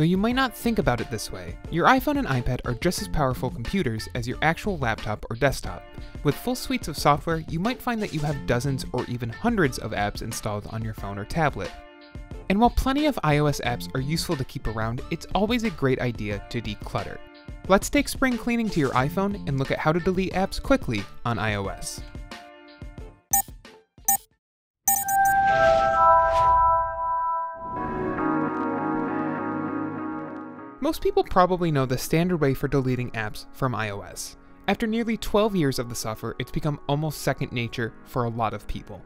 Though you might not think about it this way, your iPhone and iPad are just as powerful computers as your actual laptop or desktop. With full suites of software, you might find that you have dozens or even hundreds of apps installed on your phone or tablet. And while plenty of iOS apps are useful to keep around, it's always a great idea to declutter. Let's take spring cleaning to your iPhone and look at how to delete apps quickly on iOS. Most people probably know the standard way for deleting apps from iOS. After nearly 12 years of the software, it's become almost second nature for a lot of people.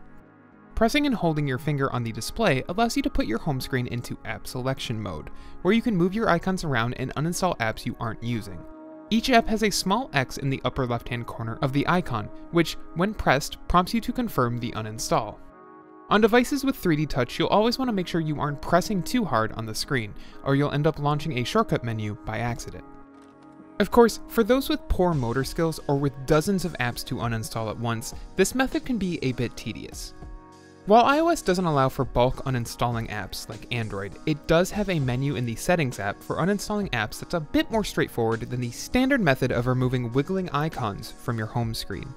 Pressing and holding your finger on the display allows you to put your home screen into app selection mode, where you can move your icons around and uninstall apps you aren't using. Each app has a small X in the upper left hand corner of the icon, which, when pressed, prompts you to confirm the uninstall. On devices with 3D Touch, you'll always want to make sure you aren't pressing too hard on the screen, or you'll end up launching a shortcut menu by accident. Of course, for those with poor motor skills or with dozens of apps to uninstall at once, this method can be a bit tedious. While iOS doesn't allow for bulk uninstalling apps like Android, it does have a menu in the Settings app for uninstalling apps that's a bit more straightforward than the standard method of removing wiggling icons from your home screen.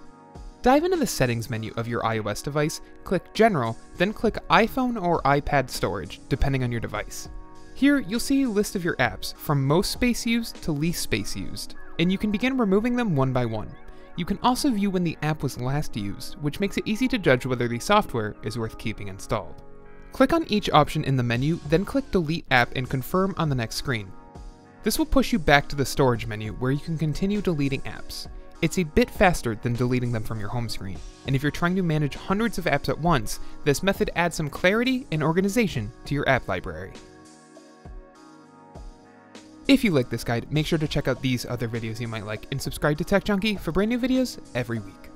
Dive into the settings menu of your iOS device, click General, then click iPhone or iPad storage, depending on your device. Here, you'll see a list of your apps, from most space used to least space used, and you can begin removing them one by one. You can also view when the app was last used, which makes it easy to judge whether the software is worth keeping installed. Click on each option in the menu, then click Delete App and confirm on the next screen. This will push you back to the storage menu where you can continue deleting apps. It's a bit faster than deleting them from your home screen, and if you're trying to manage hundreds of apps at once, this method adds some clarity and organization to your app library. If you like this guide, make sure to check out these other videos you might like and subscribe to Tech Junkie for brand new videos every week.